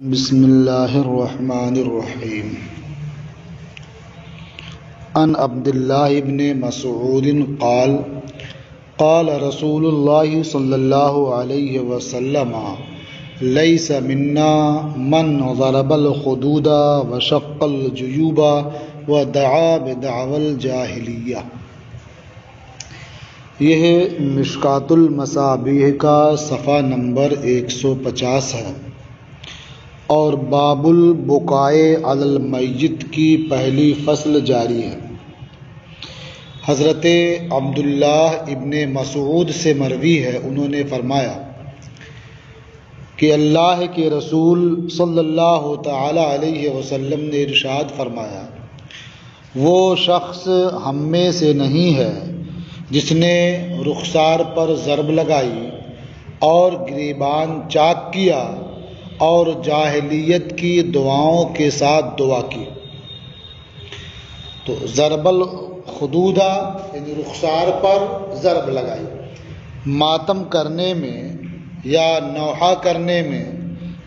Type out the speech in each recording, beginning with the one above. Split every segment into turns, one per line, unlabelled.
بسم الله الرحمن الرحيم عن عبد الله بن مسعود قال قال رسول الله صلى الله عليه وسلم ليس منا من ضرب الخدود وشق الجيوب ودعا بدعوى الجاهلية یہ مشکات المصابیح کا صفحہ نمبر ایک سو پچاس ہے۔ اور باب البقائے علی المیت کی پہلی فصل جاری ہے۔ حضرت عبداللہ ابن مسعود سے مروی ہے۔ انہوں نے فرمایا کہ اللہ کے رسول صلی اللہ تعالی علیہ وسلم نے ارشاد فرمایا، وہ شخص ہم میں سے نہیں ہے جس نے رخسار پر ضرب لگائی اور گریبان چاک کیا۔ اور جاہلیت کی دعاؤں کے ساتھ دعا کی۔ تو ضرب الخدودہ یعنی رخسار پر ضرب لگائی۔ ماتم کرنے میں یا نوحہ کرنے میں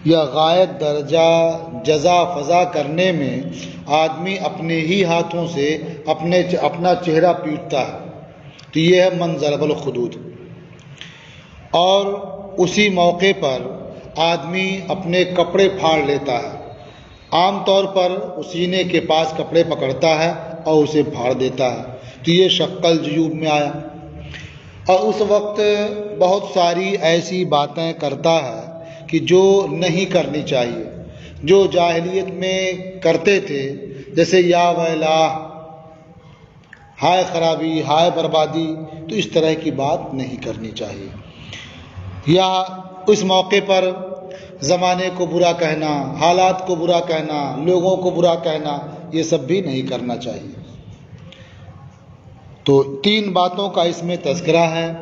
یا غائب درجہ جزا فضا کرنے میں آدمی اپنے ہی ہاتھوں سے اپنے اپنا چہرہ پیٹتا ہے۔ تو یہ ہے من ضرب الخدود۔ اور اسی موقع پر آدمی اپنے کپڑے پھاڑ لیتا ہے۔ عام طور پر سینے کے پاس کپڑے پکڑتا ہے اور اسے پھاڑ دیتا ہے۔ تو یہ شکل جیوب میں آیا۔ اور اس وقت بہت ساری ایسی باتیں کرتا ہے کہ جو نہیں کرنی چاہیے۔ جو جاہلیت میں کرتے تھے، جیسے یا ویلا، ہائے خرابی، ہائے بربادی، تو اس طرح کی بات نہیں کرنی چاہیے۔ یا اس موقع پر زمانے کو برا کہنا، حالات کو برا کہنا، لوگوں کو برا کہنا، یہ سب بھی نہیں کرنا چاہیے۔ تو تین باتوں کا اس میں تذکرہ ہے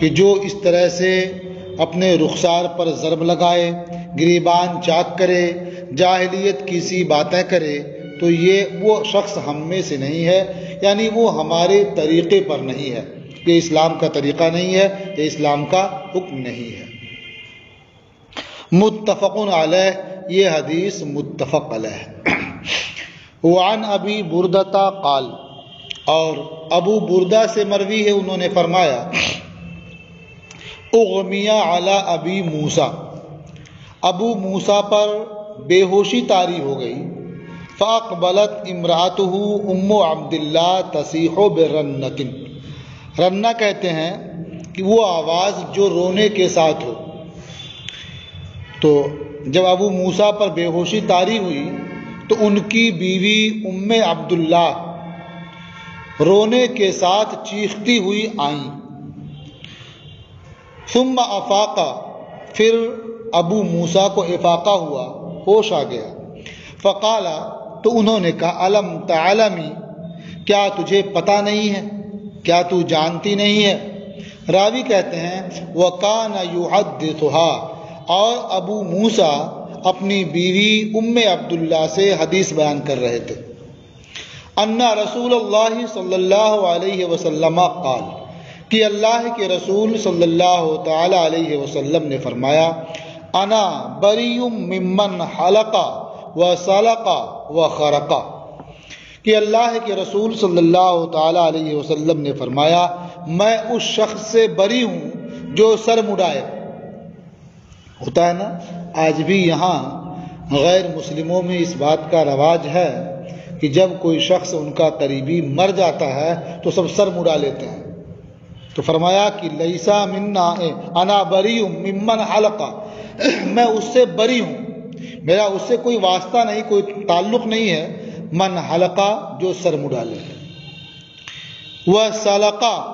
کہ جو اس طرح سے اپنے رخسار پر ضرب لگائے، گریبان چاک کرے، جاہلیت کی سی باتیں کرے، تو یہ وہ شخص ہم میں سے نہیں ہے یعنی وہ ہمارے طریقے پر نہیں ہے۔ یہ اسلام کا طریقہ نہیں ہے، یہ اسلام کا حکم نہیں ہے۔ متفق علیہ، یہ حدیث متفق علیہ۔ وعن ابی بردتا قال، اور ابو بردہ سے مروی ہے، انہوں نے فرمایا، اغمیہ علی ابی موسا ابو موسا پر بے ہوشی تاری ہو گئی۔ فاق بلت امرات ام عبداللہ تسیح و برنتن رنا کہتے ہیں کہ وہ آواز جو رونے کے ساتھ ہو۔ تو جب ابو موسا پر بے ہوشی تاری ہوئی تو ان کی بیوی ام عبداللہ رونے کے ساتھ چیختی ہوئی آئیں۔ ثم افاقہ، پھر ابو موسا کو افاقہ ہوا، ہوش آ گیا۔ فقالا، تو انہوں نے کہا، علم تعلمی، کیا تجھے پتہ نہیں ہے؟ کیا تو جانتی نہیں ہے؟ راوی کہتے ہیں وہ کان یوحدثھا اور ابو موسا اپنی بیوی ام عبداللہ سے حدیث بیان کر رہے تھے۔ انا رسول اللہ صلی اللہ علیہ وسلم قال، کہ اللہ کے رسول صلی اللہ تعالی علیہ وسلم نے فرمایا، انا بری ممن حلقہ و سلقہ و خرقہ کہ اللہ کے رسول صلی اللہ تعالی علیہ وسلم نے فرمایا، میں اس شخص سے بری ہوں جو سر مڈائے ہوتا ہے نا؟ آج بھی یہاں غیر مسلموں میں اس بات کا رواج ہے کہ جب کوئی شخص ان کا قریبی مر جاتا ہے تو سب سر مڑا لیتے ہیں۔ تو فرمایا کہ لئیسا منا انا بری ہوں ممن حلقہ۔ میں اس سے بری ہوں۔ میرا اس سے کوئی واسطہ نہیں، کوئی تعلق نہیں ہے۔ من حلقہ، جو سر مڑا لے وہ سلقہ،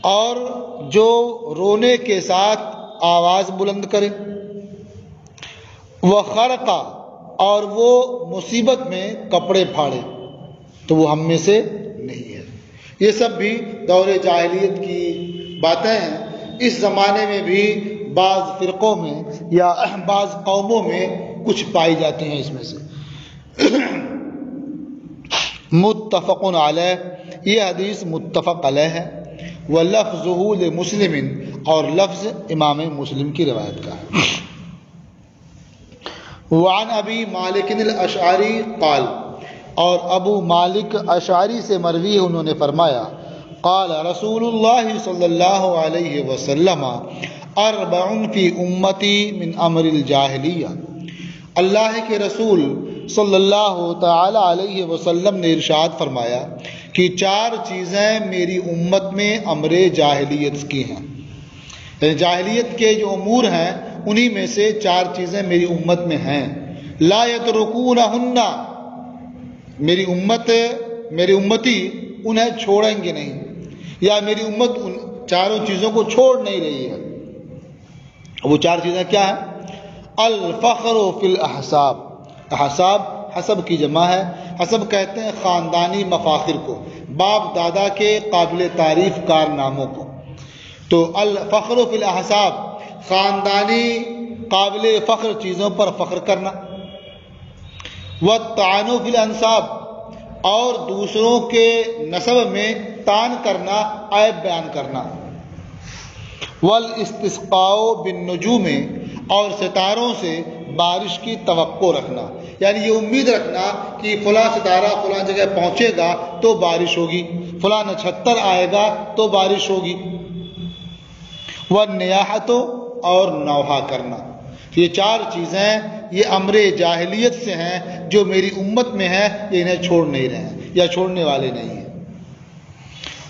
اور جو رونے کے ساتھ آواز بلند کرے۔ وہ خرقہ اور وہ مصیبت میں کپڑے پھاڑے۔ تو وہ ہم میں سے نہیں ہے۔ یہ سب بھی دور جاہلیت کی باتیں ہیں۔ اس زمانے میں بھی بعض فرقوں میں یا بعض قوموں میں کچھ پائی جاتی ہیں اس میں سے۔ متفق علیہ، یہ حدیث متفق علیہ ہے۔ وہ لفظ مسلم اور لفظ امام مسلم کی روایت کا ہے۔ وعن ابی مالک الاشعری قال، اور ابو مالک اشعری سے مروی انہوں نے فرمایا، قال رسول اللہ صلی اللہ علیہ وسلم اربع فی امتی من امر الجاہلیہ۔ اللہ کے رسول صلی اللہ تعالی علیہ وسلم نے ارشاد فرمایا کہ چار چیزیں میری امت میں امر جاہلیت کی ہیں۔ یعنی جاہلیت کے جو امور ہیں، انہی میں سے چار چیزیں میری امت میں ہیں۔ لا یترکونہن۔ میری امت میری امتی انہیں چھوڑیں گے نہیں۔ یا میری امت ان چاروں چیزوں کو چھوڑ نہیں رہی ہے۔ وہ چار چیزیں کیا ہیں؟ الفخر فی الاحساب۔ احساب حسب کی جمع ہے۔ حسب کہتے ہیں خاندانی مفاخر کو، باپ دادا کے قابل تعریف کارناموں کو۔ تو الفخر فی الاحساب، خاندانی قابل فخر چیزوں پر فخر کرنا۔ و تعانف الانصاب، اور دوسروں کے نصب میں تان کرنا، عیب بیان کرنا۔ والاستسقاء بالنجوم میں اور ستاروں سے بارش کی توقع رکھنا۔ یعنی یہ امید رکھنا کہ فلاں ستارہ فلاں جگہ پہنچے گا تو بارش ہوگی، فلاں نچھتر آئے گا تو بارش ہوگی۔ وہ نیاحتوں اور نوحہ کرنا۔ یہ چار چیزیں یہ امر جاہلیت سے ہیں، جو میری امت میں ہے یہ انہیں چھوڑ نہیں رہے ہیں یا چھوڑنے والے نہیں ہیں۔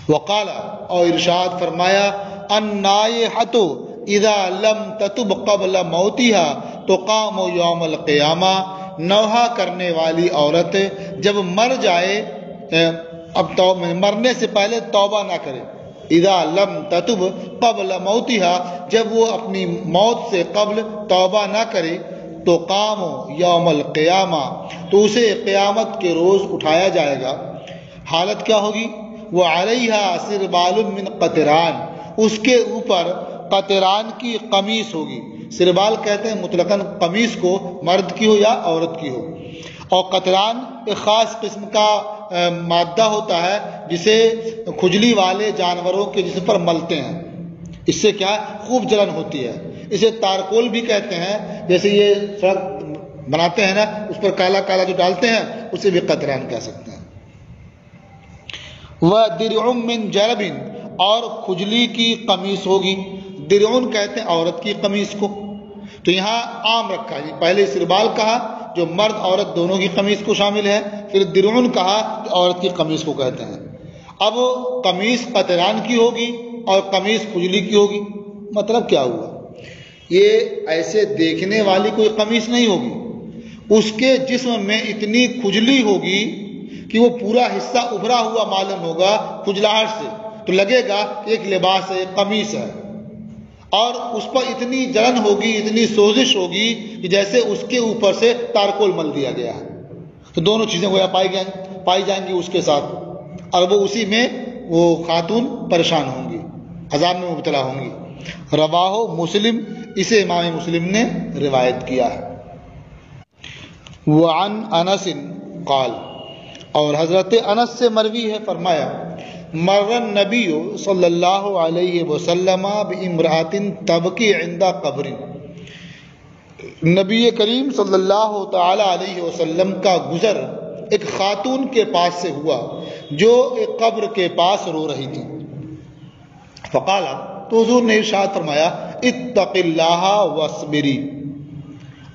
وقالا، اور ارشاد فرمایا انائحتو اذا لم تتب قبل موتیہا، تو قام و یوم القیامہ، نوحہ کرنے والی عورت جب مر جائے اب مرنے سے پہلے توبہ نہ کرے۔ اذا لم تتب قبل موتها، جب وہ اپنی موت سے قبل توبہ نہ کرے، تو قام یوم القیامہ، تو اسے قیامت کے روز اٹھایا جائے گا۔ حالت کیا ہوگی؟ وہ علیہ سربال من قطران، اس کے اوپر قطران کی قمیص ہوگی۔ سربال کہتے ہیں مطلقاً قمیص کو مرد کی ہو یا عورت کی ہو۔ اور قطران ایک خاص قسم کا مادہ ہوتا ہے جسے کھجلی والے جانوروں کے جسم پر ملتے ہیں۔ اس سے کیا؟ خوب جلن ہوتی ہے۔ اسے تارکول بھی کہتے ہیں۔ جیسے یہ سڑک بناتے ہیں نا، اس پر کالا کالا جو ڈالتے ہیں، اسے بھی قطران کہہ سکتے ہیں۔ وہ درعم من جربن اور کھجلی کی قمیص ہوگی۔ درعن کہتے ہیں عورت کی قمیص کو۔ تو یہاں عام رکھا جی پہلے سربال کہا جو مرد عورت دونوں کی قمیص کو شامل ہے، پھر درعن کہا کہ عورت کی قمیص کو کہتے ہیں۔ اب قمیص قطران کی ہوگی اور قمیص کھجلی کی ہوگی۔ مطلب کیا ہوا؟ یہ ایسے دیکھنے والی کوئی قمیص نہیں ہوگی۔ اس کے جسم میں اتنی کھجلی ہوگی کہ وہ پورا حصہ ابھرا ہوا معلوم ہوگا کھجلاہٹ سے۔ تو لگے گا کہ ایک لباس ہے قمیص ہے۔ اور اس پر اتنی جلن ہوگی، اتنی سوزش ہوگی کہ جیسے اس کے اوپر سے تارکول مل دیا گیا ہے۔ تو دونوں چیزیں وہ پائی گئیں، پائی جائیں گی اس کے ساتھ۔ اور وہ اسی میں وہ خاتون پریشان ہوں گی، عذاب میں مبتلا ہوں گی۔ رواہ مسلم، اسے امام مسلم نے روایت کیا ہے۔ وعن انس قال، اور حضرت انس سے مروی ہے، فرمایا مرن نبی صلی اللہ علیہ وسلم بمراتن طبقی عندہ قبر. نبی کریم صلی اللہ تعالی علیہ وسلم کا گزر ایک خاتون کے پاس سے ہوا جو ایک قبر کے پاس رو رہی تھی. فقالا تو حضور نے ارشاد فرمایا اتق اللہ وصبری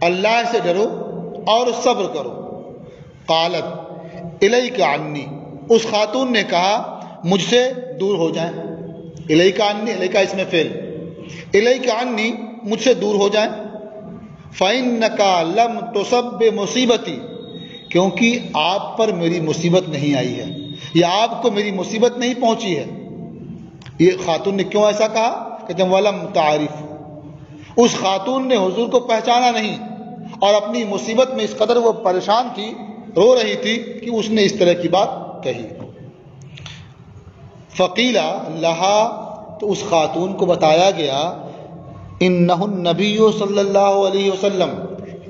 اللہ سے ڈرو اور صبر کرو. قالت، الیک عنی. اس خاتون نے کہا مجھ سے دور ہو جائیں۔ الہی کا انی الہی کا اس میں فیل الہی کا انی مجھ سے دور ہو جائیں۔ فائن کا لم تو سب مصیبتی کیونکہ آپ پر میری مصیبت نہیں آئی ہے، یا آپ کو میری مصیبت نہیں پہنچی ہے۔ یہ خاتون نے کیوں ایسا کہا؟ کہ جب ولم تعریف اس خاتون نے حضور کو پہچانا نہیں، اور اپنی مصیبت میں اس قدر وہ پریشان تھی، رو رہی تھی کہ اس نے اس طرح کی بات کہی۔ فقیلا لہا تو اس خاتون کو بتایا گیا ان نبی صلی اللہ علیہ وسلم۔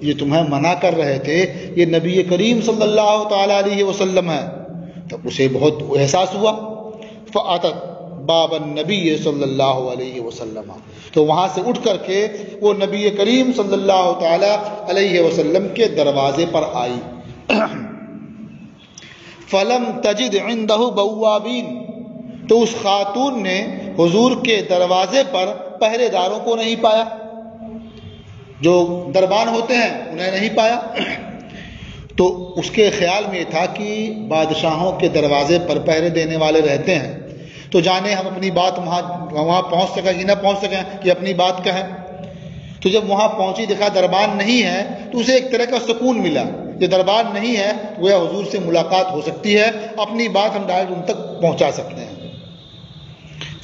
یہ تمہیں منع کر رہے تھے، یہ نبی کریم صلی اللہ تعالی علیہ وسلم ہے۔ تو اسے بہت احساس ہوا۔ فعتت باب النبی صلی اللہ علیہ وسلم۔ تو وہاں سے اٹھ کر کے وہ نبی کریم صلی اللہ تعالی علیہ وسلم کے دروازے پر آئی۔ فلم تجد عندہ بوابین تو اس خاتون نے حضور کے دروازے پر پہرے داروں کو نہیں پایا۔ جو دربان ہوتے ہیں، انہیں نہیں پایا۔ تو اس کے خیال میں یہ تھا کہ بادشاہوں کے دروازے پر پہرے دینے والے رہتے ہیں۔ تو جانے ہم اپنی بات وہاں وہاں پہنچ سکیں کہ نہ پہنچ سکیں کہ اپنی بات کہیں۔ تو جب وہاں پہنچی، دیکھا دربان نہیں ہے، تو اسے ایک طرح کا سکون ملا۔ یہ دربان نہیں ہے وہ حضور سے ملاقات ہو سکتی ہے۔ اپنی بات ہم ڈائریکٹ ان تک پہنچا سکتے ہیں۔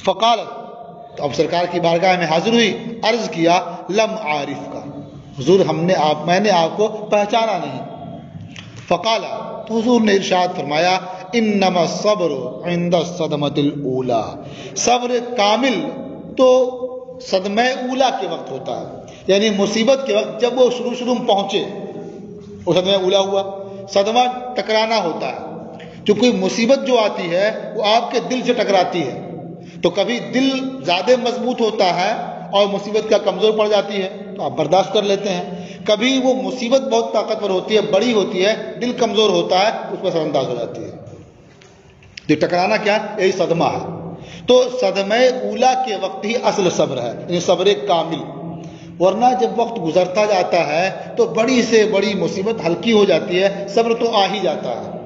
فقالت تو اب سرکار کی بارگاہ میں حاضر ہوئی، عرض کیا، لم عارف کا۔ حضور ہم نے آپ، میں نے آپ کو پہچانا نہیں۔ فقالا تو حضور نے ارشاد فرمایا، انما صبر عند صدمت الاولا صبر کامل تو صدمہ اولا کے وقت ہوتا ہے۔ یعنی مصیبت کے وقت جب وہ شروع شروع پہنچے، وہ صدمہ اولا ہوا، صدمہ ٹکرانا ہوتا ہے۔ جو کوئی مصیبت جو آتی ہے، وہ آپ کے دل سے ٹکراتی ہے۔ تو کبھی دل زیادہ مضبوط ہوتا ہے اور مصیبت کا کمزور پڑ جاتی ہے، تو آپ برداشت کر لیتے ہیں۔ کبھی وہ مصیبت بہت طاقتور ہوتی ہے، بڑی ہوتی ہے، دل کمزور ہوتا ہے، اس پر سر انداز ہو جاتی ہے۔ تو ٹکرانا کیا؟ یہی صدمہ ہے۔ تو صدمہ اولا کے وقت ہی اصل صبر ہے یعنی صبر کامل۔ ورنہ جب وقت گزرتا جاتا ہے، تو بڑی سے بڑی مصیبت ہلکی ہو جاتی ہے، صبر تو آ ہی جاتا ہے۔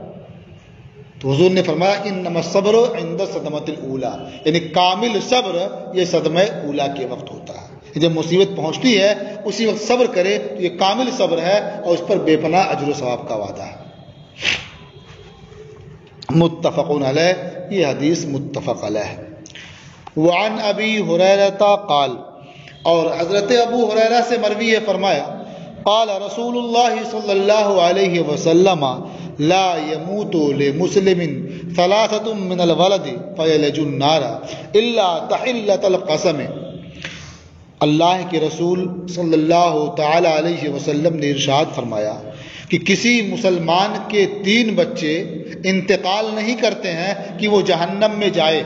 تو حضور نے فرمایا ان نم صبر عند صدمت الاولا یعنی کامل صبر یہ صدمہ اولا کے وقت ہوتا ہے۔ جب مصیبت پہنچتی ہے، اسی وقت صبر کرے تو یہ کامل صبر ہے اور اس پر بے پناہ اجر و ثواب کا وعدہ ہے۔ متفق علیہ، یہ حدیث متفق علیہ۔ وعن ابی حریرتا قال، اور حضرت ابو حریرہ سے مروی فرمایا، قال رسول اللہ صلی اللہ علیہ وسلم لا يموت لمسلم ثلاثة من الولد فيلج النار الا تحلت القسم. اللہ کے رسول صلی اللہ تعالی علیہ وسلم نے ارشاد فرمایا کہ کسی مسلمان کے تین بچے انتقال نہیں کرتے ہیں کہ وہ جہنم میں جائے،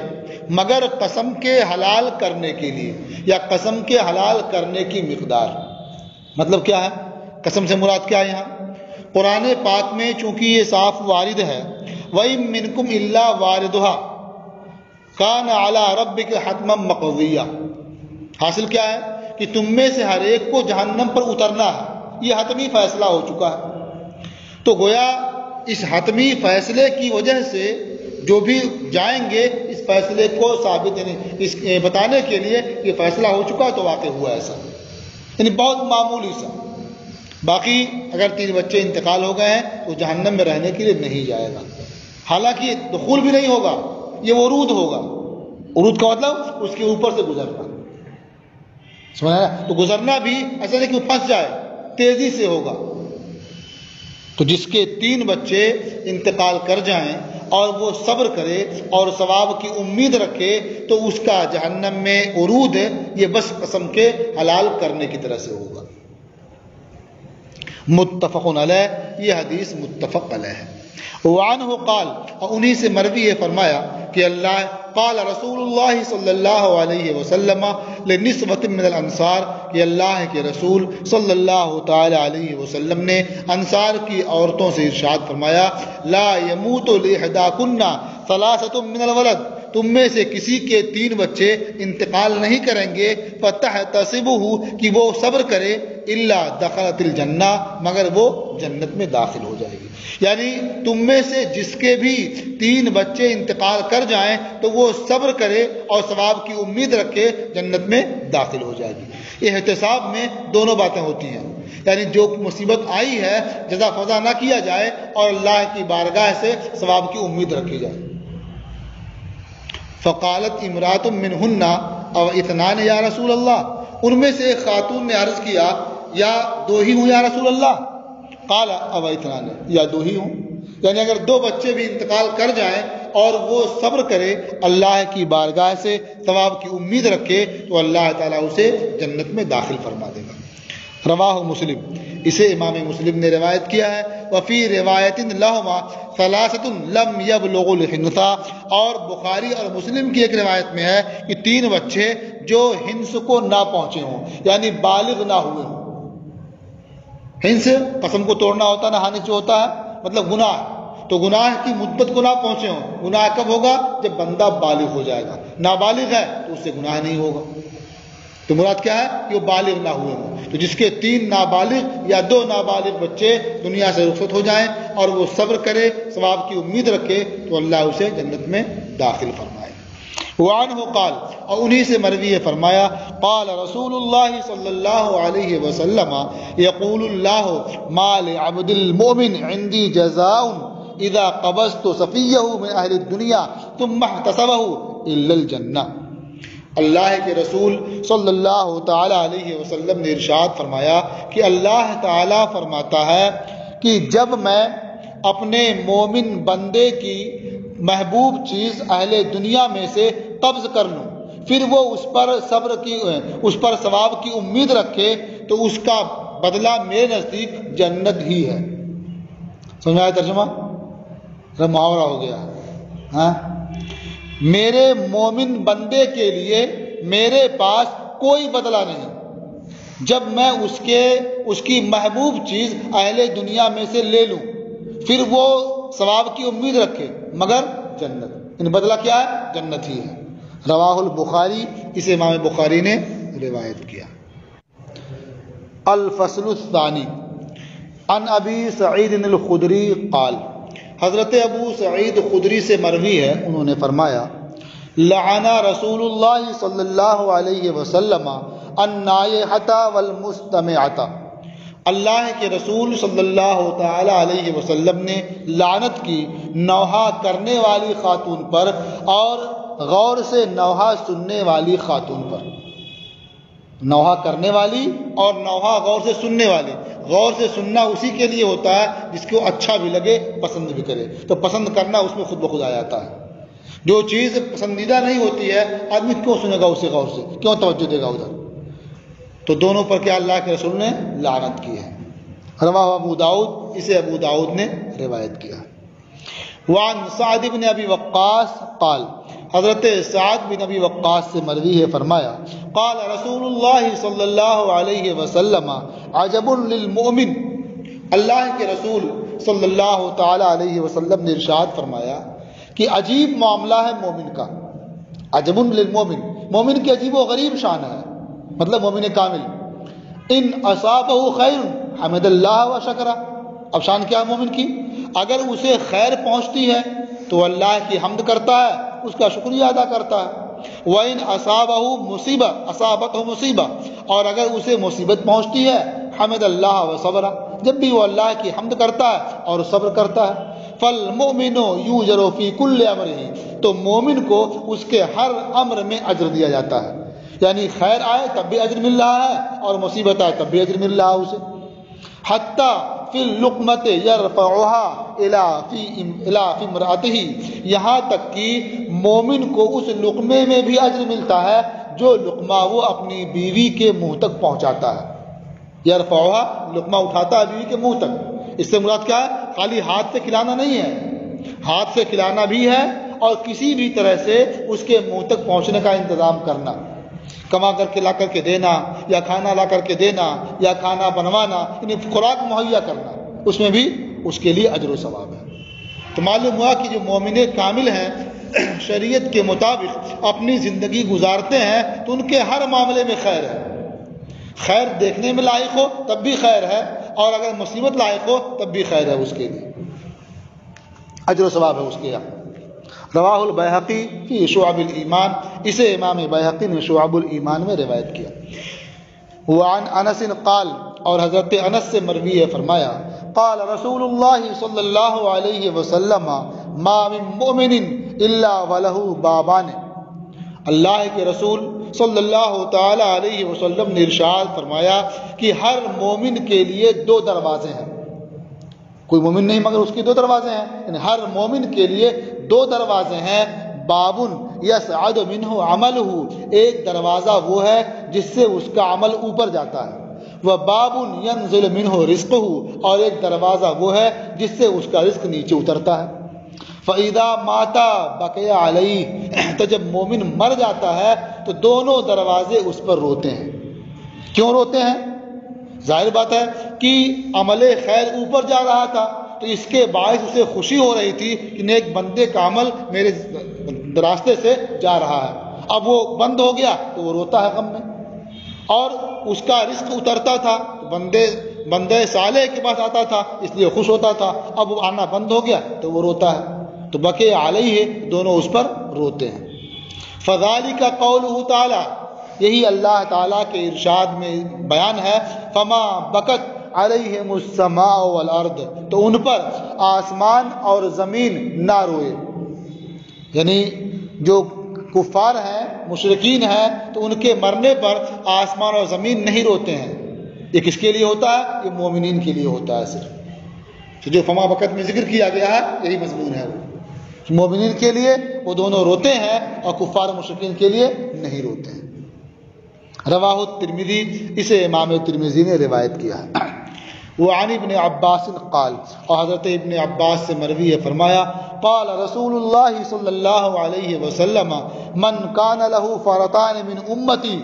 مگر قسم کے حلال کرنے کے لیے یا قسم کے حلال کرنے کی مقدار۔ مطلب کیا ہے؟ قسم سے مراد کیا ہے یہاں؟ قرآن پاک میں چونکہ یہ صاف وارد ہے وہی منکم اللہ واردہ کان اعلیٰ رب کے حتم مقویہ حاصل کیا ہے کہ تم میں سے ہر ایک کو جہنم پر اترنا ہے۔ یہ حتمی فیصلہ ہو چکا ہے۔ تو گویا اس حتمی فیصلے کی وجہ سے جو بھی جائیں گے، اس فیصلے کو ثابت یعنی اس بتانے کے لیے یہ فیصلہ ہو چکا تو واقع ہوا ایسا۔ یعنی بہت معمولی سا۔ باقی اگر تین بچے انتقال ہو گئے ہیں تو جہنم میں رہنے کے لیے نہیں جائے گا۔ حالانکہ دخول بھی نہیں ہوگا، یہ عروج ہوگا۔ عروج کا مطلب اس کے اوپر سے گزرنا۔ سمجھا تو گزرنا بھی ایسا نہیں کہ وہ پھنس جائے، تیزی سے ہوگا۔ تو جس کے تین بچے انتقال کر جائیں اور وہ صبر کرے اور ثواب کی امید رکھے، تو اس کا جہنم میں عروج یہ بس قسم کے حلال کرنے کی طرح سے ہوگا۔ متفق علیہ یہ حدیث متفق علیہ. ہے وعنہ قال اور انہی سے مروی یہ فرمایا کہ اللہ قال رسول اللہ صلی اللہ علیہ وسلم لنسبت من الانصار کہ اللہ کے رسول صلی اللہ علیہ وسلم نے انصار کی عورتوں سے ارشاد فرمایا لا يموت لحداکن ثلاثت من الولد. تم میں سے کسی کے تین بچے انتقال نہیں کریں گے فتح تصب کہ وہ صبر کرے اللہ دخلت الجنہ مگر وہ جنت میں داخل ہو جائے گی۔ یعنی تم میں سے جس کے بھی تین بچے انتقال کر جائیں، تو وہ صبر کرے اور ثواب کی امید رکھے، جنت میں داخل ہو جائے گی۔ یہ احتساب میں دونوں باتیں ہوتی ہیں۔ یعنی جو مصیبت آئی ہے، جزا فضا نہ کیا جائے اور اللہ کی بارگاہ سے ثواب کی امید رکھی جائے۔ فقالت امرات من ہننا اور یا رسول اللہ؟ ان میں سے ایک خاتون نے عرض کیا، یا دو ہی ہوں یا رسول اللہ؟ قال اب اطنان یا دو ہی ہوں۔ یعنی اگر دو بچے بھی انتقال کر جائیں اور وہ صبر کرے، اللہ کی بارگاہ سے ثواب کی امید رکھے، تو اللہ تعالیٰ اسے جنت میں داخل فرما دے گا۔ رواہ مسلم۔ اسے امام مسلم نے روایت کیا ہے۔ وفی روایت لہما فلاست لم یب لوگ اور بخاری اور مسلم کی ایک روایت میں ہے کہ تین بچے جو ہنس کو نہ پہنچے ہوں یعنی بالغ نہ ہوئے ہوں۔ ہنس قسم کو توڑنا ہوتا ہے نہانے سے ہوتا ہے مطلب گناہ۔ تو گناہ کی مدت کو نہ پہنچے ہوں۔ گناہ کب ہوگا؟ جب بندہ بالغ ہو جائے گا۔ نابالغ ہے تو اس سے گناہ نہیں ہوگا۔ تو مراد کیا ہے؟ کہ وہ بالغ نہ ہوئے ہوں۔ تو جس کے تین نابالغ یا دو نابالغ بچے دنیا سے رخصت ہو جائیں اور وہ صبر کرے، ثواب کی امید رکھے، تو اللہ اسے جنت میں داخل فرمائے۔ وعن ہو قال، اور انہی سے مروی ہے فرمایا، قال رسول اللہ صلی اللہ علیہ وسلم، یقول اللہ مال عبد المؤمن عندي جزاء اذا قبضت صفیہ من اہل الدنیا ثم احتسبه الا الجنہ۔ اللہ کے رسول صلی اللہ تعالی علیہ وسلم نے ارشاد فرمایا کہ اللہ تعالی فرماتا ہے کہ جب میں اپنے مومن بندے کی محبوب چیز اہل دنیا میں سے قبض کر لوں، پھر وہ اس پر صبر کی، اس پر ثواب کی امید رکھے، تو اس کا بدلہ میرے نزدیک جنت ہی ہے۔ سمجھ آیا ترجمہ؟ محاورہ ہو گیا۔ ہاں؟ میرے مومن بندے کے لیے میرے پاس کوئی بدلہ نہیں۔ جب میں اس کے، اس کی محبوب چیز اہل دنیا میں سے لے لوں، پھر وہ ثواب کی امید رکھے، مگر جنت۔ ان بدلہ کیا ہے؟ جنت ہی ہے۔ رواہ البخاری اسے امام بخاری نے روایت کیا۔ الفصل الثانی ان ابی سعید الخدری قال حضرت ابو سعید خدری سے مروی ہے۔ انہوں نے فرمایا لعنا رسول اللہ صلی اللہ علیہ وسلم النائحتا والمستمعتا اللہ کے رسول صلی اللہ تعالی علیہ وسلم نے لعنت کی نوحہ کرنے والی خاتون پر اور غور سے نوحہ سننے والی خاتون پر۔ نوحہ کرنے والی اور نوحہ غور سے سننے والی۔ غور سے سننا اسی کے لیے ہوتا ہے جس کو اچھا بھی لگے، پسند بھی کرے۔ تو پسند کرنا اس میں خود بخود آ جاتا ہے۔ جو چیز پسندیدہ نہیں ہوتی ہے، آدمی کیوں سنے گا اسے غور سے؟ کیوں توجہ دے گا ادھر؟ تو دونوں پر کیا اللہ کے رسول نے لعنت کی ہے۔ روا ابو داود، اسے ابو داود نے روایت کیا۔ وعن سعد بن ابی وقاص قال حضرت سعد بن ابی وقاص سے مروی ہے، فرمایا، قال رسول اللہ صلی اللہ علیہ وسلم، عجب للمؤمن۔ اللہ کے رسول صلی اللہ تعالی علیہ وسلم نے ارشاد فرمایا کہ عجیب معاملہ ہے مومن کا۔ عجب للمؤمن۔ مومن کی عجیب و غریب شان ہے۔ مطلب مومن کامل۔ ان اصابہ خیر حمد اللہ و شکرہ۔ اب شان کیا مومن کی؟ اگر اسے خیر پہنچتی ہے تو اللہ کی حمد کرتا ہے۔ اس کا شکریہ ادا کرتا ہے۔ وہ ان اصابہ مصیبت اصابت اور اگر اسے مصیبت پہنچتی ہے، حمد اللہ و صبر۔ جب بھی وہ اللہ کی حمد کرتا ہے اور صبر کرتا ہے۔ فل مومنو یو جروفی کل امر ہی تو مومن کو اس کے ہر امر میں اجر دیا جاتا ہے۔ یعنی خیر آئے تب بھی اجر مل رہا ہے، اور مصیبت آئے تب بھی اجر مل رہا ہے اسے۔ حتیٰ فی القمت ہی یہاں تک کہ مومن کو اس لقمے میں بھی عجر ملتا ہے جو لقمہ وہ اپنی بیوی کے منہ تک پہنچاتا ہے۔ یرفعوہا لقمہ اٹھاتا ہے بیوی کے منہ تک۔ اس سے مراد کیا ہے؟ خالی ہاتھ سے کھلانا نہیں ہے۔ ہاتھ سے کھلانا بھی ہے اور کسی بھی طرح سے اس کے منہ تک پہنچنے کا انتظام کرنا۔ کما کر کے لا کر کے دینا، یا کھانا لا کر کے دینا، یا کھانا بنوانا یعنی خوراک مہیا کرنا۔ اس میں بھی اس کے لیے اجر و ثواب ہے۔ تو معلوم ہوا کہ جو مومن کامل ہیں شریعت کے مطابق اپنی زندگی گزارتے ہیں تو ان کے ہر معاملے میں خیر ہے۔ خیر دیکھنے میں لائق ہو تب بھی خیر ہے، اور اگر مصیبت لائق ہو تب بھی خیر ہے اس کے لیے۔ اجر و ثواب ہے اس کے یہاں۔ رواہ البحقی فی شعب الایمان، اسے امام بحقی نے شعب الایمان میں روایت کیا۔ وعن انس قال، اور حضرت انس سے مروی ہے فرمایا قال رسول اللہ صلی اللہ علیہ وسلم، ما من مؤمن الا ولہ بابان. اللہ کے رسول صلی اللہ تعالی علیہ وسلم نے ارشاد فرمایا کہ ہر مومن کے لیے دو دروازے ہیں۔ کوئی مومن نہیں مگر اس کے دو دروازے ہیں۔ یعنی ہر مومن کے لیے دو دروازے ہیں۔ بابن یس منہ عمل ہو ایک دروازہ وہ ہے جس سے اس کا عمل اوپر جاتا ہے۔ وہ بابن ینزل منہ رزق اور ایک دروازہ وہ ہے جس سے اس کا رزق نیچے اترتا ہے۔ فعیدہ ماتا بقیا علیہ تو جب مومن مر جاتا ہے، تو دونوں دروازے اس پر روتے ہیں۔ کیوں روتے ہیں؟ ظاہر بات ہے کہ عمل خیر اوپر جا رہا تھا، تو اس کے باعث اسے خوشی ہو رہی تھی کہ نیک بندے کا عمل میرے راستے سے جا رہا ہے۔ اب وہ بند ہو گیا، تو وہ روتا ہے غم میں۔ اور اس کا رزق اترتا تھا۔ بندے بندے صالح کے پاس آتا تھا، اس لیے خوش ہوتا تھا۔ اب وہ آنا بند ہو گیا تو وہ روتا ہے۔ تو بقے علیہ ہے دونوں اس پر روتے ہیں۔ فضالی کا قول تعالیٰ، یہی اللہ تعالیٰ کے ارشاد میں بیان ہے۔ فما بکت علیہم السماء والارض، تو ان پر آسمان اور زمین نہ روئے۔ یعنی جو کفار ہیں مشرقین ہیں، تو ان کے مرنے پر آسمان اور زمین نہیں روتے ہیں۔ یہ کس کے لیے ہوتا ہے؟ یہ مومنین کے لیے ہوتا ہے صرف۔ تو جو فما بکت میں ذکر کیا گیا ہے، یہی مضمون ہے وہ۔ مومنین کے لیے وہ دونوں روتے ہیں اور کفار مشرقین کے لیے نہیں روتے ہیں۔ رواہ ترمیدی اسے امام ترمیزی نے روایت کیا ہے۔ وہ عن ابن عباس قال، اور حضرت ابن عباس سے مروی ہے، فرمایا، قال رسول اللہ صلی اللہ علیہ وسلم، من کان له فرطان من امتی.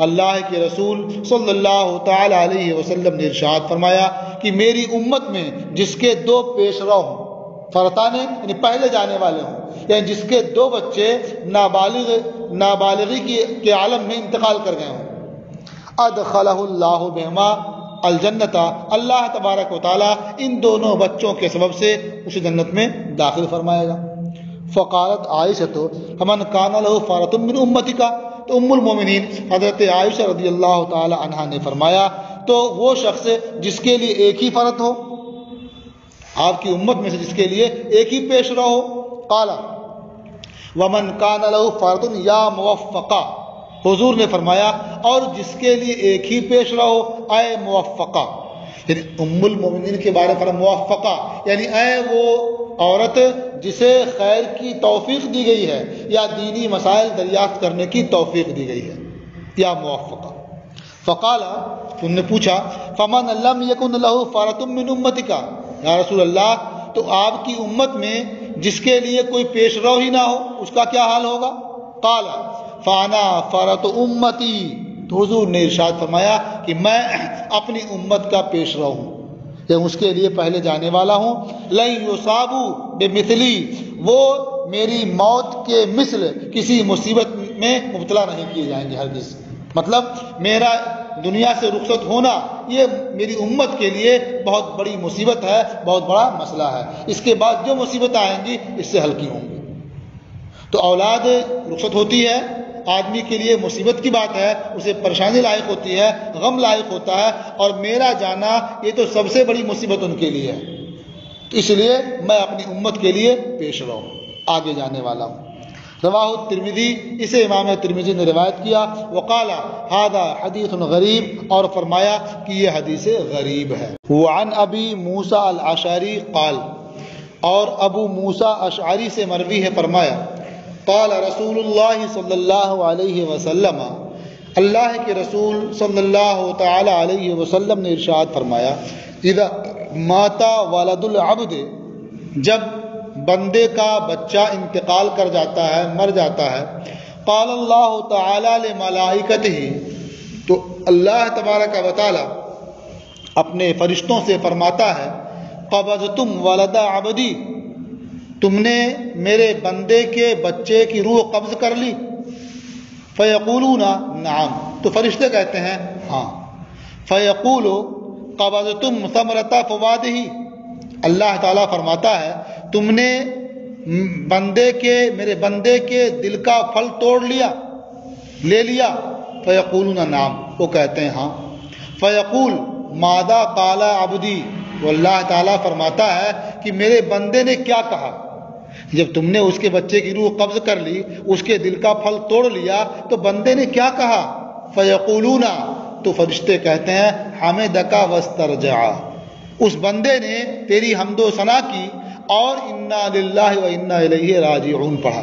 اللہ کے رسول صلی اللہ تعالی علیہ وسلم نے ارشاد فرمایا کہ میری امت میں جس کے دو پیش رو ہوں، فرطان یعنی پہلے جانے والے ہوں یعنی جس کے دو بچے نابالغ، نابالغی کے عالم میں انتقال کر گئے ہوں، ادخلہ اللہ بہما الجنتا اللہ تبارک و تعالیٰ ان دونوں بچوں کے سبب سے اسے جنت میں داخل فرمائے گا۔ فقالت عائشہ تو ہمن کان لہو فارت من امتی کا تو ام المومنین حضرت عائشہ رضی اللہ تعالی عنہ نے فرمایا، تو وہ شخص جس کے لیے ایک ہی فرت ہو، آپ کی امت میں سے جس کے لیے ایک ہی پیش رہو قالا، ومن کان لہو فارت یا موفقہ حضور نے فرمایا اور جس کے لیے ایک ہی پیش رہو، اے موفقہ۔ یعنی ام المومنین کے بارے میں موفقہ۔ یعنی اے وہ عورت جسے خیر کی توفیق دی گئی ہے یا دینی مسائل دریافت کرنے کی توفیق دی گئی ہے، یا موفقہ۔ فقالا تم نے پوچھا، فمن لم یکن لہو فارتم من امتی کا یا رسول اللہ، تو آپ کی امت میں جس کے لیے کوئی پیش رو ہی نہ ہو، اس کا کیا حال ہوگا؟ قالا فانا فرت امتی۔ تو حضور نے ارشاد فرمایا کہ میں اپنی امت کا پیش رو ہوں۔ یا اس کے لیے پہلے جانے والا ہوں۔ لئی یوسابو بے مثلی وہ میری موت کے مثل کسی مصیبت میں مبتلا نہیں کیے جائیں گے ہرگز۔ مطلب میرا دنیا سے رخصت ہونا، یہ میری امت کے لیے بہت بڑی مصیبت ہے، بہت بڑا مسئلہ ہے۔ اس کے بعد جو مصیبت آئیں گی، اس سے ہلکی ہوں گی۔ تو اولاد رخصت ہوتی ہے آدمی کے لیے مصیبت کی بات ہے، اسے پریشانی لائق ہوتی ہے، غم لائق ہوتا ہے، اور میرا جانا یہ تو سب سے بڑی مصیبت ان کے لیے ہے۔ تو اس لیے میں اپنی امت کے لیے پیش رہوں آگے جانے والا ہوں۔ رواہ ترمیدی اسے امام ترمیدی نے روایت کیا وقالا ہادہ حدیث غریب اور فرمایا کہ یہ حدیث غریب ہے۔ وعن ابی موسا العشاری قال، اور ابو موسا اشعری سے مروی ہے، فرمایا قال رسول اللہ صلی اللہ علیہ وسلم، اللہ کے رسول صلی اللہ تعالی علیہ وسلم نے ارشاد فرمایا، اذا ماتا والد العبد جب بندے کا بچہ انتقال کر جاتا ہے، مر جاتا ہے، قال اللہ تعالی لملائکت ہی تو اللہ تبارک و تعالی اپنے فرشتوں سے فرماتا ہے، قبضتم ولد عبدی تم نے میرے بندے کے بچے کی روح قبض کر لی۔ فیقولون نعم۔ تو فرشتے کہتے ہیں ہاں۔ فیقول قبض تم ثمرتا فواد ہی اللہ تعالیٰ فرماتا ہے، تم نے بندے کے، میرے بندے کے دل کا پھل توڑ لیا، لے لیا۔ فیقولون نام وہ کہتے ہیں ہاں۔ فیقول مادہ کالا ابدی وہ اللہ تعالیٰ فرماتا ہے کہ میرے بندے نے کیا کہا؟ جب تم نے اس کے بچے کی روح قبض کر لی، اس کے دل کا پھل توڑ لیا، تو بندے نے کیا کہا؟ فیقولون، تو فرشتے کہتے ہیں ہمیں دکا وستر اس بندے نے تیری حمد و ثنا کی، اور انا للہ و انا الیہ راجعون پڑھا۔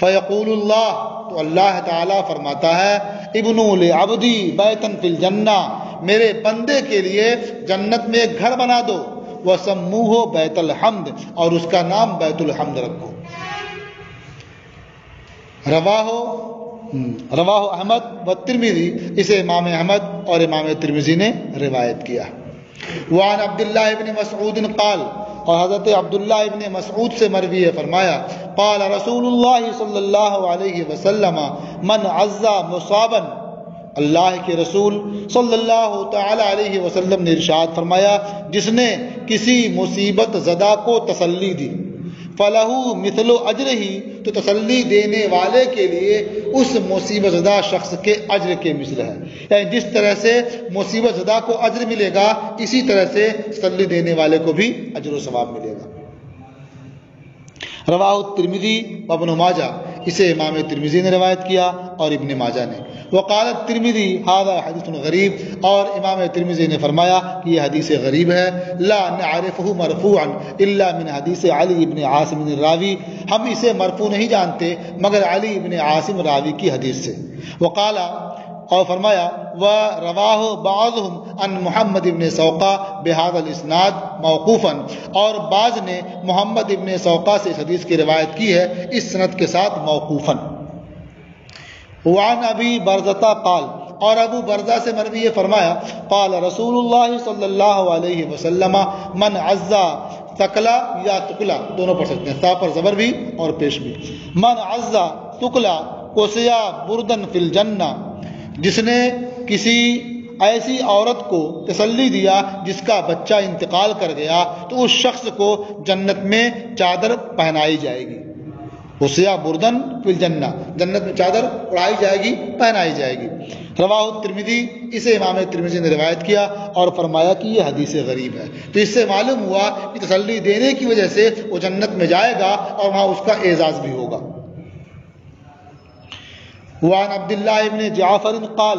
فیقول اللہ، تو اللہ تعالیٰ فرماتا ہے ابن لعبدی بیتن فی الجنہ، میرے بندے کے لیے جنت میں ایک گھر بنا دو۔ وہ سمو ہو بیت الحمد، اور اس کا نام بیت الحمد رکھو۔ روا ہو روا احمد و ترمیزی اسے امام احمد اور امام ترمیزی نے روایت کیا۔ وعن عبداللہ ابن مسعود قال، اور حضرت عبداللہ ابن مسعود سے مروی ہے، فرمایا، قال رسول اللہ صلی اللہ علیہ وسلم، من عزا مصابا اللہ کے رسول صلی اللہ تعالی علیہ وسلم نے ارشاد فرمایا، جس نے کسی مصیبت زدہ کو تسلی دی فلاح مثل و اجر ہی تو تسلی دینے والے کے لیے اس مصیبت زدہ شخص کے اجر کے مثل ہے۔ یعنی جس طرح سے مصیبت زدہ کو اجر ملے گا، اسی طرح سے تسلی دینے والے کو بھی اجر و ثواب ملے گا۔ رواہ ترمیدی ابن ماجہ اسے امام ترمیزی نے روایت کیا اور ابن ماجہ نے۔ وقالت ترمیزی ہادہ حدیث غریب اور امام ترمیزی نے فرمایا کہ یہ حدیث غریب ہے۔ لا نعرفہ مرفوعا الا من حدیث علی ابن عاصم راوی ہم اسے مرفوع نہیں جانتے، مگر علی ابن عاصم راوی کی حدیث سے۔ وقالا اور فرمایا، و رواہ بعضهم ان محمد ابن سوقا بحاد الاسناد موقوفا. اور بعض نے محمد ابن سوقا سے اس حدیث کی روایت کی ہے، اس سند کے ساتھ موقوفا۔ وعن ابی برزتا قال، اور ابو برزا سے مروی یہ فرمایا، قال رسول اللہ صلی اللہ علیہ وسلم، من عزا تکلا یا تکلا. دونوں پڑھ سکتے ہیں، تا پر زبر بھی اور پیش بھی۔ من عزا تکلا کوسیا بردن فی الجنہ جس نے کسی ایسی عورت کو تسلی دیا جس کا بچہ انتقال کر گیا، تو اس شخص کو جنت میں چادر پہنائی جائے گی۔ حسیا بردن فل جنا جنت میں چادر اڑائی جائے گی، پہنائی جائے گی۔ رواہ ترمیدی اسے امام ترمیدی نے روایت کیا اور فرمایا کہ یہ حدیث غریب ہے۔ تو اس سے معلوم ہوا کہ تسلی دینے کی وجہ سے وہ جنت میں جائے گا اور وہاں اس کا اعزاز بھی ہوگا۔ وعن عبد الله ابن جعفر قال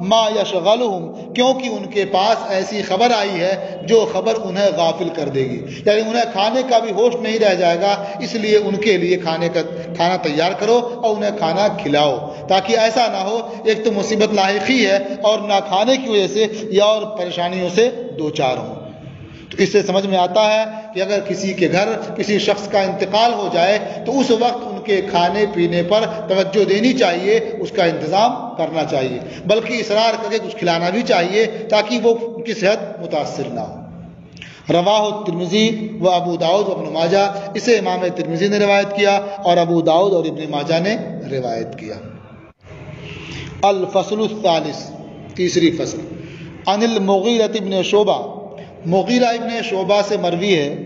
ما یشغلہم کیونکہ ان کے پاس ایسی خبر آئی ہے جو خبر انہیں غافل کر دے گی۔ یعنی انہیں کھانے کا بھی ہوش نہیں رہ جائے گا، اس لیے ان کے لیے کھانے کا، کھانا تیار کرو اور انہیں کھانا کھلاؤ۔ تاکہ ایسا نہ ہو، ایک تو مصیبت لاحقی ہے اور نہ کھانے کی وجہ سے یا اور پریشانیوں سے دو چار ہوں۔ تو اس سے سمجھ میں آتا ہے کہ اگر کسی کے گھر کسی شخص کا انتقال ہو جائے تو اس وقت ان کے کھانے پینے پر توجہ دینی چاہیے، اس کا انتظام کرنا چاہیے، بلکہ اصرار کر کے کچھ کھلانا بھی چاہیے تاکہ وہ ان کی صحت متاثر نہ ہو۔ رواہ ترمزی و ابو داود و ابن ماجہ، اسے امام ترمزی نے روایت کیا اور ابو داود اور ابن ماجہ نے روایت کیا۔ الفصل الثالث، تیسری فصل۔ ان المغیرت ابن شعبہ مغیرہ ابن شعبہ سے مروی ہے۔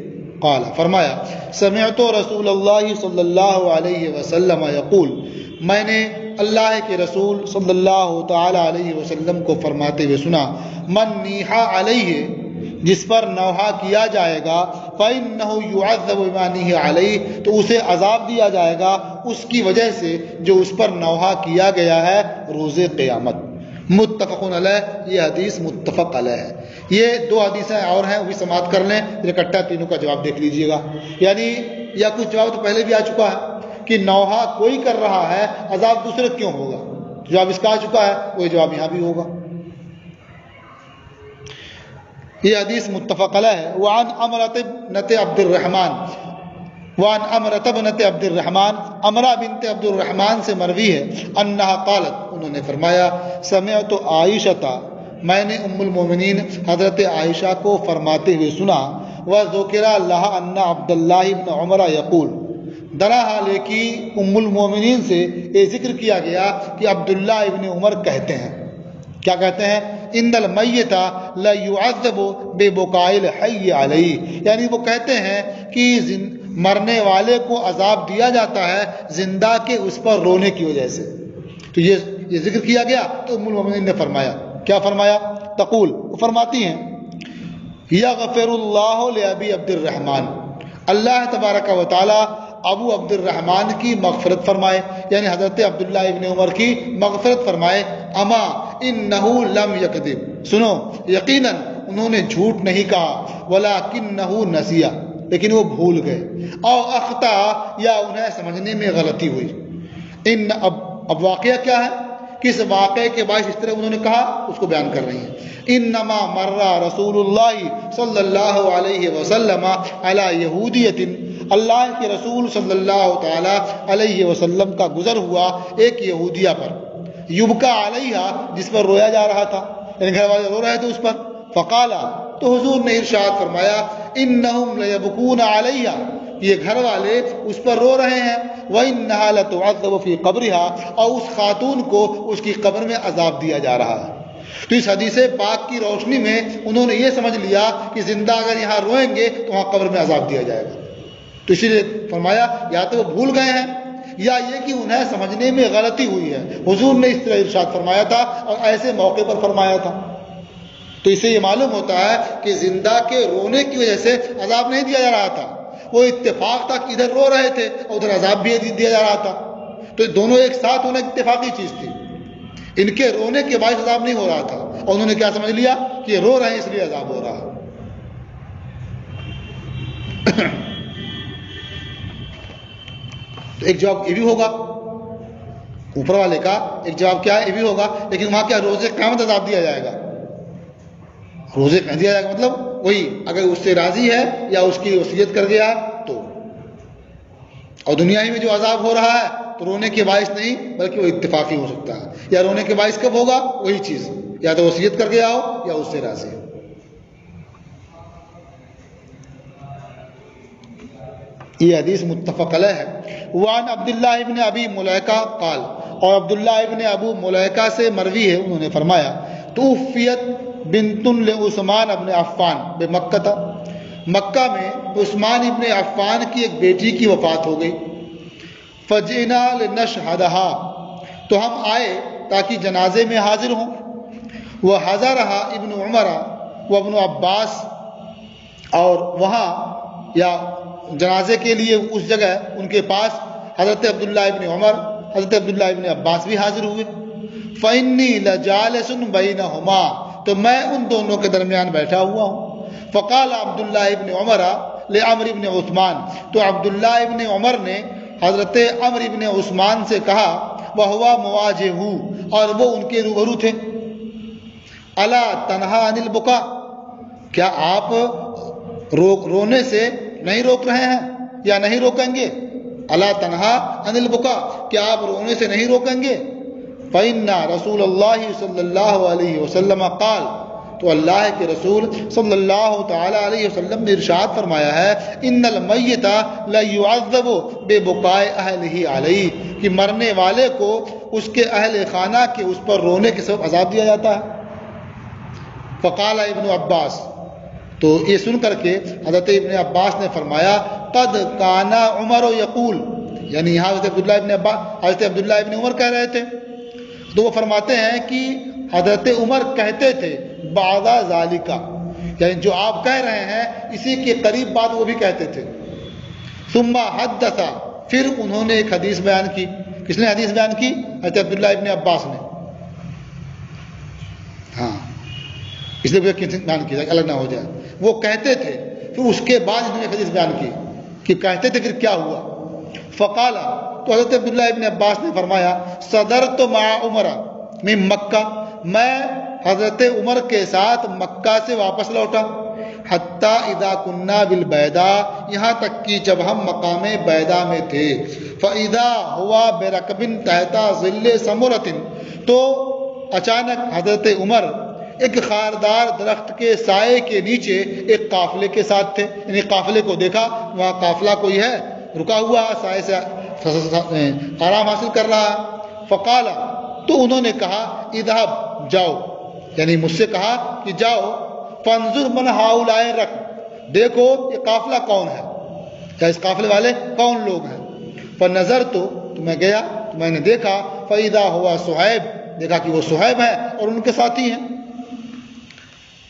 قال، فرمایا، سمعت رسول اللہ صلی اللہ علیہ وسلم یقول، میں نے اللہ کے رسول صلی اللہ تعالی علیہ وسلم کو فرماتے ہوئے سنا، من نیحا علیہ، جس پر نوحہ کیا جائے گا، فَإِنَّهُ يُعَذَّبُ بِمَانِهِ عَلَيْهِ، تو اسے عذاب دیا جائے گا۔ اس کی وجہ سے جو اس پر نوحہ کیا گیا ہے، روز قیامت۔ متفق علیہ، یہ حدیث متفق علیہ ہے۔ یہ دو حدیثیں اور ہیں، وہ بھی سماعت کر لیں۔ اکٹھا تینوں کا جواب دیکھ لیجیے گا۔ یعنی یا کچھ جواب تو پہلے بھی آ چکا ہے کہ نوحہ کوئی کر رہا ہے، عذاب دوسرے کیوں ہوگا؟ جواب اس کا آ چکا ہے، وہی جواب یہاں بھی ہوگا۔ یہ حدیث متفق علیہ ہے۔ وعن امرت نت عبد الرحمن وعن امرت بنت عبد الرحمن امرا بنت عبد الرحمن سے مروی ہے، انہا قالت انہوں نے فرمایا، سمعت عائشہ میں نے ام المومنین حضرت عائشہ کو فرماتے ہوئے سنا وہ ذکر اللہ ان عبداللہ ابن عمر یقول۔ درا حال کی ام المومنین سے یہ ذکر کیا گیا کہ عبداللہ ابن عمر کہتے ہیں۔ کیا کہتے ہیں؟ ان المیتا لا يعذب بے بقائل حی علیہ۔ یعنی وہ کہتے ہیں کہ مرنے والے کو عذاب دیا جاتا ہے زندہ کے اس پر رونے کی وجہ سے۔ تو یہ یہ ذکر کیا گیا تو ام المؤمنین نے فرمایا، کیا فرمایا؟ تقول، وہ فرماتی ہیں یغفر اللہ لابی عبد الرحمن اللہ تبارک و تعالی ابو عبد الرحمن کی مغفرت فرمائے یعنی حضرت عبداللہ ابن عمر کی مغفرت فرمائے، اما ان نحو لم یکدب سنو، یقیناً انہوں نے جھوٹ نہیں کہا ولا کن نحو نسیا لیکن وہ بھول گئے۔ او اختا، یا انہیں سمجھنے میں غلطی ہوئی۔ ان اب اب واقعہ کیا ہے؟ کس واقعے کے باعث اس طرح انہوں نے کہا، اس کو بیان کر رہی ہیں۔ ان نما مرہ رسول اللہ صلی اللہ علیہ وسلم علی یہودیت اللہ کے رسول صلی اللہ تعالی علیہ وسلم کا گزر ہوا ایک یہودیہ پر۔ یبکا علیہ جس پر رویا جا رہا تھا۔ یعنی گھر والے رو رہے تھے اس پر۔ فقالا، تو حضور نے ارشاد فرمایا، انہم لیبکون علیہ یہ گھر والے اس پر رو رہے ہیں۔ وہ نہا لتعذب فی قبرہا اور اس خاتون کو اس کی قبر میں عذاب دیا جا رہا ہے۔ تو اس حدیث پاک کی روشنی میں انہوں نے یہ سمجھ لیا کہ زندہ اگر یہاں روئیں گے تو وہاں قبر میں عذاب دیا جائے گا۔ تو اسی لیے فرمایا، یا تو وہ بھول گئے ہیں، یا یہ کہ انہیں سمجھنے میں غلطی ہوئی ہے۔ حضور نے اس طرح ارشاد فرمایا تھا اور ایسے موقع پر فرمایا تھا۔ تو اسے یہ معلوم ہوتا ہے کہ زندہ کے رونے کی وجہ سے عذاب نہیں دیا جا رہا تھا۔ وہ اتفاق تھا کہ ادھر رو رہے تھے اور ادھر عذاب بھی دیا جا رہا تھا۔ تو دونوں ایک ساتھ ہونا اتفاقی چیز تھی۔ ان کے رونے کے باعث عذاب نہیں ہو رہا تھا۔ اور انہوں نے کیا سمجھ لیا کہ رو رہے ہیں اس لیے عذاب ہو رہا۔ تو ایک جواب یہ بھی ہوگا۔ اوپر والے کا ایک جواب کیا ہے؟ یہ بھی ہوگا۔ لیکن وہاں کیا روزے قیامت عذاب دیا جائے گا؟ روزے کہہ دیا جائے گا مطلب وہی اگر اس سے راضی ہے یا اس کی وصیت کر گیا تو۔ اور دنیا ہی میں جو عذاب ہو رہا ہے تو رونے کے باعث نہیں، بلکہ وہ اتفاقی ہو سکتا ہے۔ یا رونے کے باعث کب ہوگا؟ وہی چیز۔ یا تو وصیت کر گیا ہو یا اس سے راضی ہو یہ حدیث متفق علیہ ہے۔ وان عبداللہ ابن ابی ملیکہ قال، اور عبداللہ ابن ابو ملیکہ سے مروی ہے، انہوں نے فرمایا، توفیت بنتن عثمان ابن عفان، بے مکہ تھا۔ مکہ میں عثمان ابن عفان کی ایک بیٹی کی وفات ہو گئی۔ فجینا لنشہدہا تو ہم آئے تاکہ جنازے میں حاضر ہوں۔ وہ حضا رہا ابن عمر و ابن عباس۔ اور وہاں یا جنازے کے لیے اس جگہ ان کے پاس حضرت عبداللہ ابن عمر، حضرت عبداللہ ابن عباس بھی حاضر ہوئے۔ فنی لجالسن بینہما تو میں ان دونوں کے درمیان بیٹھا ہوا ہوں۔ فقال عبداللہ ابن عمر لعمر ابن عثمان۔ تو عبداللہ ابن عمر نے حضرت عمر ابن عثمان سے کہا وہ ہوا مواجہ اور وہ ان کے روبرو تھے۔ اللہ تنہا انل بکا کیا آپ روک رونے سے نہیں روک رہے ہیں یا نہیں روکیں گے؟ اللہ تنہا انل بکا کیا آپ رونے سے نہیں روکیں گے؟ فعنا رسول اللہ صلی اللہ علیہ وسلم قال، تو اللہ کے رسول صلی اللہ تعالی علیہ وسلم نے ارشاد فرمایا ہے ان المیت لا يعذب بے بقائے اہل ہی علیہ کہ مرنے والے کو اس کے اہل خانہ کے اس پر رونے کے سبب عذاب دیا جاتا ہے۔ فقال ابن عباس، تو یہ سن کر کے حضرت ابن عباس نے فرمایا، قد کانا عمر و یقول یعنی یہاں حضرت عبداللہ ابن عباس حضرت عبداللہ ابن عمر کہہ رہے تھے۔ تو وہ فرماتے ہیں کہ حضرت عمر کہتے تھے بادہ ذالکا. یعنی جو آپ کہہ رہے ہیں، اسی کے قریب بات وہ بھی کہتے تھے۔ ثم حدثا پھر انہوں نے ایک حدیث بیان کی۔ کس نے حدیث بیان کی؟ حضرت عبداللہ ابن عباس نے۔ ہاں۔ اس لیے بیان کیا الگ نہ ہو جائے۔ وہ کہتے تھے، پھر اس کے بعد انہوں نے ایک حدیث بیان کی کہ کہتے تھے، پھر کیا ہوا؟ فقالا تو حضرت عبداللہ ابن عباس نے فرمایا، صدر تو مع عمر میں مکہ، میں حضرت عمر کے ساتھ مکہ سے واپس لوٹا۔ حتیٰ ادا کنہ بالبیدا یہاں تک کہ جب ہم مقام بیدا میں تھے۔ فعدا ہوا بے رقبن تحتا ذل سمورتن تو اچانک حضرت عمر ایک خاردار درخت کے سائے کے نیچے ایک قافلے کے ساتھ تھے یعنی قافلے کو دیکھا، وہاں قافلہ کوئی ہے، رکا ہوا سائے سے آرام حاصل کر رہا۔ فقالا تو انہوں نے کہا ادھب جاؤ۔ یعنی مجھ سے کہا کہ جاؤ فنظر من ہاؤلائے رکھ۔ دیکھو یہ قافلہ کون ہے۔ یا اس قافلے والے کون لوگ ہیں؟ پر نظر تو تو میں گیا، تو میں نے دیکھا فیدا ہوا سہیب دیکھا کہ وہ سہیب ہے اور ان کے ساتھی ہیں۔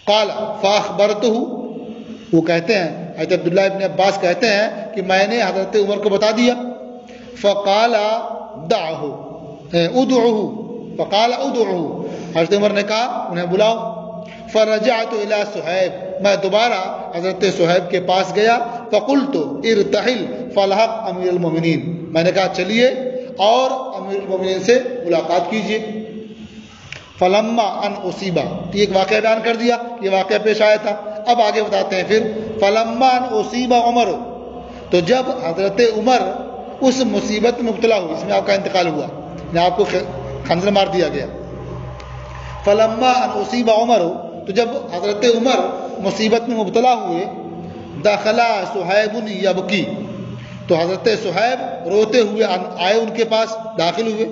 کالا فاخ برت وہ کہتے ہیں، حضرت عبداللہ ابن عباس کہتے ہیں کہ میں نے حضرت عمر کو بتا دیا۔ فقال دعه ادعه فقال ادعه حضرت عمر نے کہا، انہیں بلاؤ۔ فرجعت الى صہیب میں دوبارہ حضرت صہیب کے پاس گیا۔ فقلت، ارتحل فلحق امیر المومنین۔ میں نے کہا، چلیے، اور امیر المومنین سے ملاقات کیجیے۔ فلما ان اصیبہ یہ ایک واقعہ بیان کر دیا، یہ واقعہ پیش آیا تھا۔ اب آگے بتاتے ہیں پھر۔ فلما ان اصیبہ عمر۔ تو جب حضرت عمر اس مصیبت میں مبتلا ہوئی اس میں آپ کا انتقال ہوا۔ یعنی آپ کو خنجر مار دیا گیا۔ فلما ان اصیبہ عمر، تو جب حضرت عمر مصیبت میں مبتلا ہوئے داخلہ صہیب یبکی۔ تو حضرت صہیب روتے ہوئے آئے ان کے پاس، داخل ہوئے۔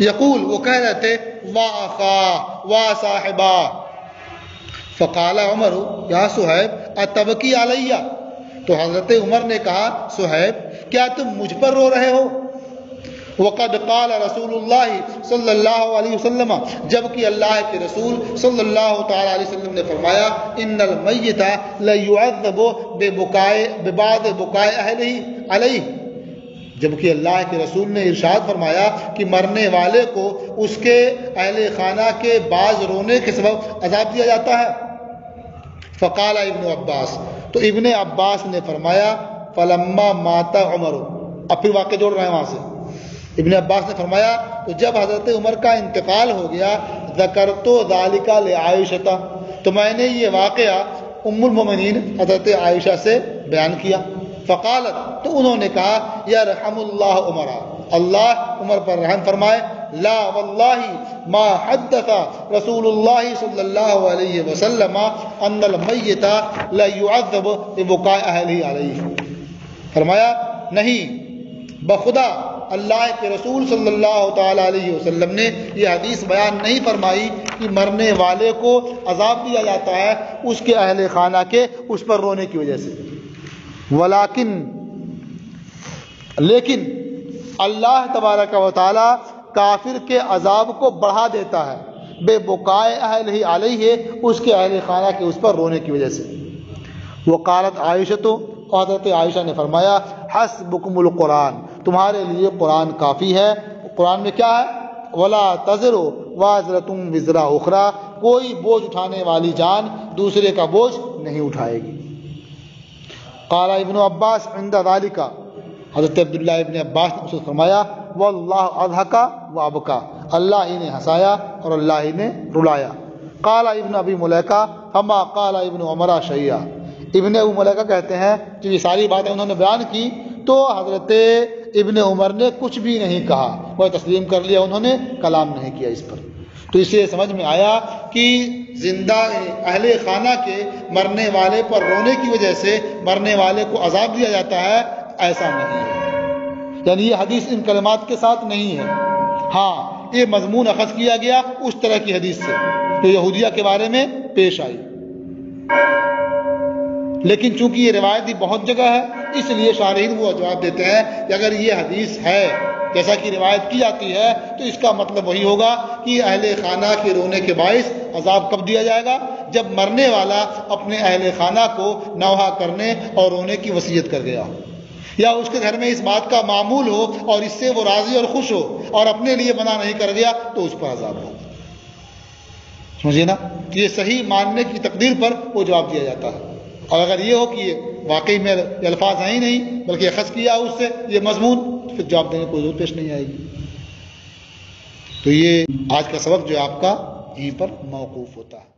یقول، وہ کہہ رہے تھے واہ خا واہ صاحبہ فقال عمر، یا صہیب اتبکی علیہ؟ تو حضرت عمر نے کہا صہیب کیا تم مجھ پر رو رہے ہو؟ وقد قال رسول اللہ صلی اللہ علیہ وسلم، جبکہ اللہ کے رسول صلی اللہ تعالی علیہ وسلم نے فرمایا، ان المیت لیعذب ببعض بکائے اہلہ علیہ. جبکہ اللہ کے رسول نے ارشاد فرمایا کہ مرنے والے کو اس کے اہل خانہ کے بعض رونے کے سبب عذاب دیا جاتا ہے۔ فقال ابن عباس، تو ابن عباس نے فرمایا فلما ماتا عمر اب پھر واقع جوڑ رہے ہیں وہاں سے ابن عباس نے فرمایا تو جب حضرت عمر کا انتقال ہو گیا ذکر تو ذالکہ لعائشتا تو میں نے یہ واقعہ ام المومنین حضرت عائشہ سے بیان کیا فقالت تو انہوں نے کہا یا رحم اللہ عمر اللہ عمر پر رحم فرمائے لا واللہ ما حدث رسول اللہ صلی اللہ علیہ وسلم ان المیت فرمایا، نہیں، بخدا اللہ کے رسول صلی اللہ تعالی علیہ وسلم نے یہ حدیث بیان نہیں فرمائی کہ مرنے والے کو عذاب دیا جاتا ہے اس کے اہل خانہ کے، اس پر رونے کی وجہ سے۔ ولیکن، لیکن اللہ تبارک و تعالی کافر کے عذاب کو بڑھا دیتا ہے۔ بے بقائے اہل ہی علیہ، اس کے اہل خانہ کے اس پر رونے کی وجہ سے۔ وہ قالت عائشہ تو حضرت عائشہ نے فرمایا حس بکم القرآن تمہارے لیے قرآن کافی ہے۔ قرآن میں کیا ہے؟ ولا تذر واضر وزرا اخرا کوئی بوجھ اٹھانے والی جان دوسرے کا بوجھ نہیں اٹھائے گی۔ قال ابن عباس عند ذلك۔ حضرت عبداللہ ابن عباس نے اسے فرمایا وہ اللہ اضحکا و ابکا اللہ ہی نے ہنسایا اور اللہ ہی نے رلایا۔ قال ابن ابی ملیکہ ہما قال ابن عمرہ شیعہ ابن ابو ملیکہ کہتے ہیں کہ یہ ساری باتیں انہوں نے بیان کی تو حضرت ابن عمر نے کچھ بھی نہیں کہا، وہ تسلیم کر لیا، انہوں نے کلام نہیں کیا اس پر۔ تو اس سمجھ میں آیا کہ زندہ اہل خانہ کے مرنے والے پر رونے کی وجہ سے مرنے والے کو عذاب دیا جاتا ہے، ایسا نہیں ہے۔ یعنی یہ حدیث ان کلمات کے ساتھ نہیں ہے۔ ہاں یہ مضمون اخذ کیا گیا اس طرح کی حدیث سے۔ جو یہودیہ کے بارے میں پیش آئی۔ لیکن چونکہ یہ روایت بھی بہت جگہ ہے، اس لیے شارحین وہ جواب دیتے ہیں کہ اگر یہ حدیث ہے، جیسا کہ روایت کی جاتی ہے، تو اس کا مطلب وہی ہوگا کہ اہل خانہ کے رونے کے باعث عذاب کب دیا جائے گا؟ جب مرنے والا اپنے اہل خانہ کو نوحہ کرنے اور رونے کی وصیت کر گیا ہو۔ یا اس کے گھر میں اس بات کا معمول ہو اور اس سے وہ راضی اور خوش ہو اور اپنے لیے منع نہیں کر گیا تو اس پر عذاب ہو۔ سمجھیے نا؟ یہ صحیح ماننے کی تقدیر پر وہ جواب دیا جاتا ہے۔ اور اگر یہ ہو کہ یہ واقعی میں یہ الفاظ ہیں ہی نہیں، بلکہ اخذ کیا اس سے، یہ مضمون، پھر جواب دینے کو ضرورت پیش نہیں آئے گی۔ تو یہ آج کا سبق جو آپ کا یہیں پر موقوف ہوتا ہے۔